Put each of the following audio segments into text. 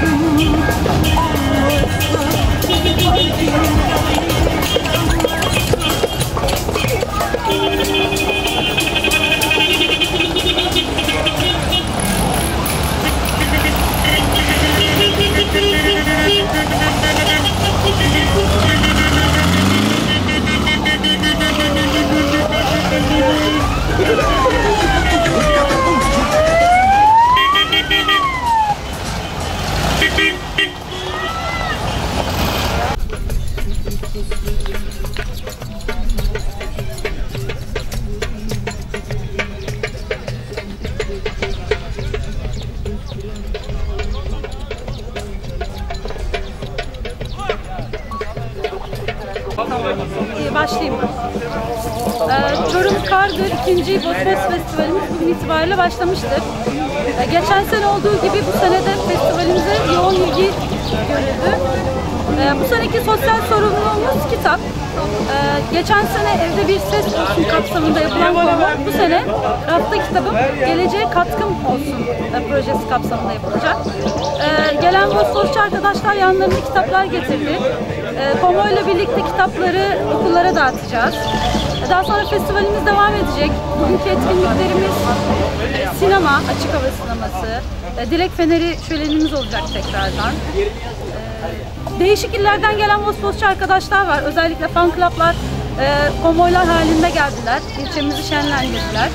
Thank you. Ee, başlayayım. Ee, Çorum Kardır 2. Bosphorus Festivalimiz bugün itibariyle başlamıştır. Ee, geçen sene olduğu gibi bu sene de festivalimize yoğun ilgi görüldü. Bu seneki sosyal sorumluluğumuz kitap. Geçen sene evde bir ses olsun kapsamında yapılan konu bu sene rafta kitabım geleceğe katkım olsun e, projesi kapsamında yapılacak. Gelen Bosphorusçu arkadaşlar yanlarında kitaplar getirdi. Birlikte kitapları okullara dağıtacağız. Daha sonra festivalimiz devam edecek. Bugünkü etkinliklerimiz e, sinema, açık hava sineması, e, Dilek Feneri şölenimiz olacak tekrardan. E, Değişik illerden gelen Vosvosçu arkadaşlar var. Özellikle fan club'lar konvoylar halinde geldiler. İlçemizi şenlendirdiler.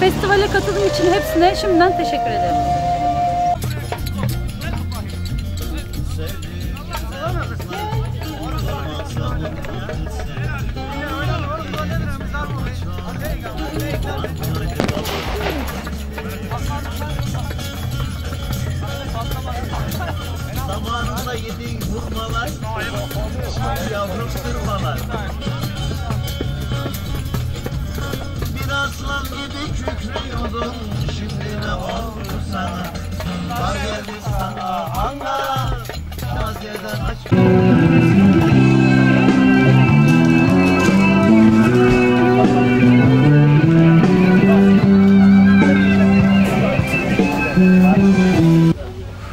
Festivale katılım için hepsine şimdiden teşekkür ederim. Şimdi yavrum sırmalar. Bir aslan gibi kükrüyordun, şimdi ne oldu sana? Geldi sana Ankara, Şaziye'den aç.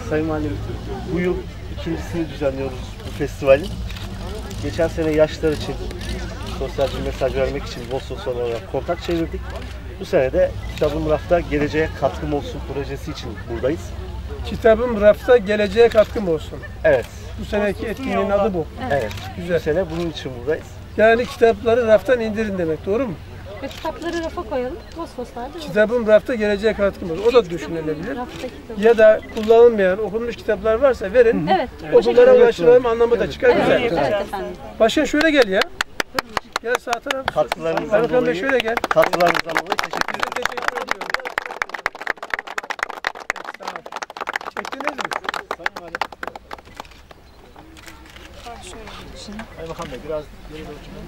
Sayın Valim, bu yıl ikincisini düzenliyoruz bu festivalin. Geçen sene yaşlar için sosyal bir mesaj vermek için Vossos olarak kontak çevirdik. Bu sene de kitabım rafta geleceğe katkım olsun projesi için buradayız. Kitabım rafta geleceğe katkım olsun. Evet, Bu seneki etkinliğin adı bu. evet. Güzel. Bu sene bunun için buradayız. Yani kitapları raftan indirin demek doğru mu? Ve kitapları rafa koyalım. Vosvoslar da Kitabım rafta geleceğe katkım olsun. O da düşünülebilir. rafta. Ya da kullanılmayan, okunmuş kitaplar varsa verin. Evet. Okullara ulaştıralım anlamı da çıkar. Evet, Güzel. evet, evet efendim. Başkan şöyle gel ya. Gel sağ taraf. Katkılarınızdan Erkan Bey dolayı, şöyle gel. katkılarınızdan dolayı teşekkür ederim. Teşekkür ediyorum. Peki, sağ ol. Çektiniz mi? Kaymakam Bey biraz geri doğru çıkalım.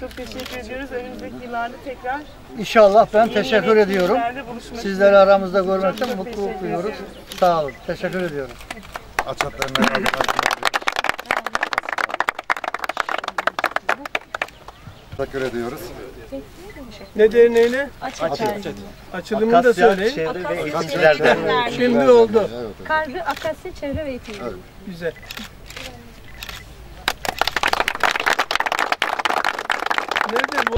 Çok teşekkür ediyoruz. Önümüzdeki yıllarda tekrar İnşallah ben teşekkür ediyorum. Sizleri aramızda görmekten mutluluk duyuyoruz. Sağ olun. Teşekkür ediyorum. Teşekkür ediyoruz. Ne derneğine? Açılımını da söyleyin. Çevre ve Şimdi oldu. Kargı Akasya Çevre ve Eğitim. Güzel. Nerede bu?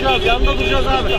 duracağız, yanında duracağız abi.